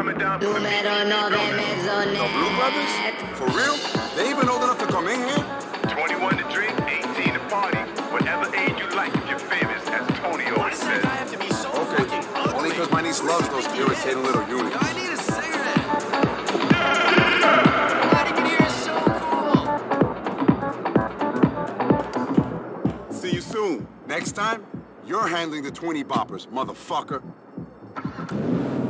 coming down from the Numero 9 The Blue Brothers? For real? They even old enough to come in here? 21 to drink, 18 to party. Whatever age you like if you're famous, as Tony always says. have to be so Okay, only because my niece loves those irritating little units. I need a cigarette. Everybody can hear is so cool. See you soon. Next time, you're handling the 20 boppers, motherfucker. うん。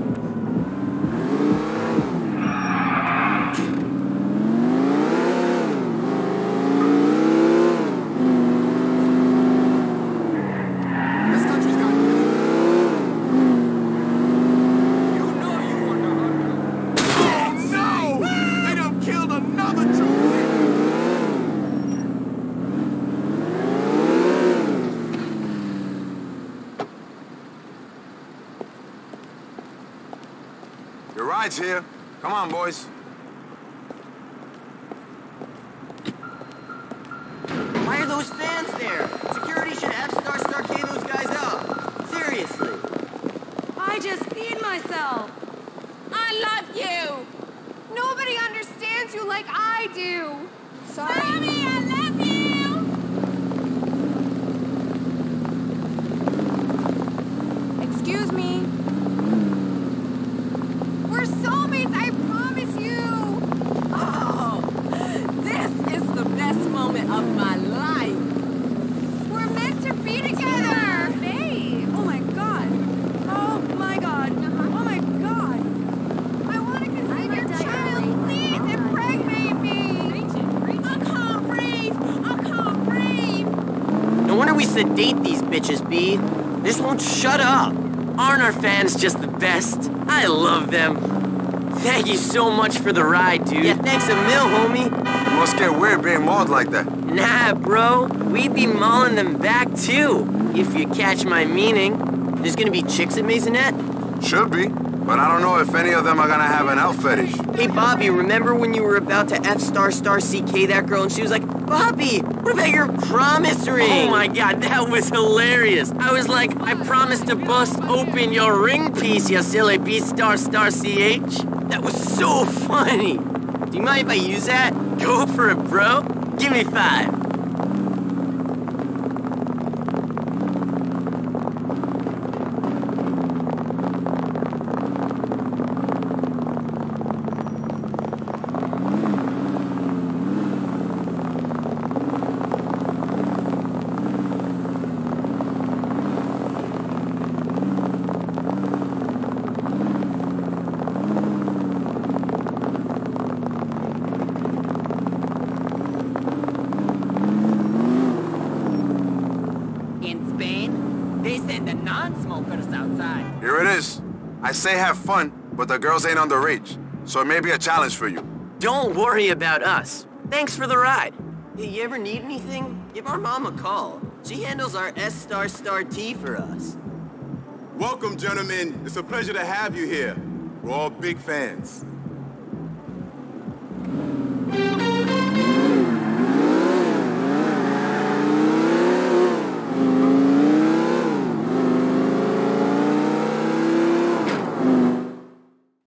Your ride's here. Come on, boys. Why are those fans there? Security should F star star K those guys out. Seriously. I just peed myself. I love you. Nobody understands you like I do. Sorry. Mommy, I love you. Excuse me. We're soulmates, I promise you. Oh, this is the best moment of my life. We're meant to be together. Babe. Oh my god. Oh my god. Oh my god. I want to conceive your child. Please impregnate me. I can't breathe. I can't breathe. No wonder we sedate these bitches, B. They just won't shut up. Aren't our fans just the best? I love them. Thank you so much for the ride, dude. Yeah, thanks a mil, homie. You must get weird being mauled like that. Nah, bro. We'd be mauling them back, too. If you catch my meaning. There's gonna be chicks at Maisonette? Should be. But I don't know if any of them are gonna have an elf fetish. Hey, Bobby, remember when you were about to F star star CK that girl and she was like, Bobby, what about your promise ring? Oh my god, that was hilarious. I was like, I promised to bust open your ring piece, you silly B star star CH. That was so funny. Do you mind if I use that? Go for it, bro. Give me five. In Spain, they send the non-smokers outside. Here it is. I say have fun, but the girls ain't underage. So it may be a challenge for you. Don't worry about us. Thanks for the ride. Hey, you ever need anything? Give our mom a call. She handles our S star star T for us. Welcome, gentlemen. It's a pleasure to have you here. We're all big fans.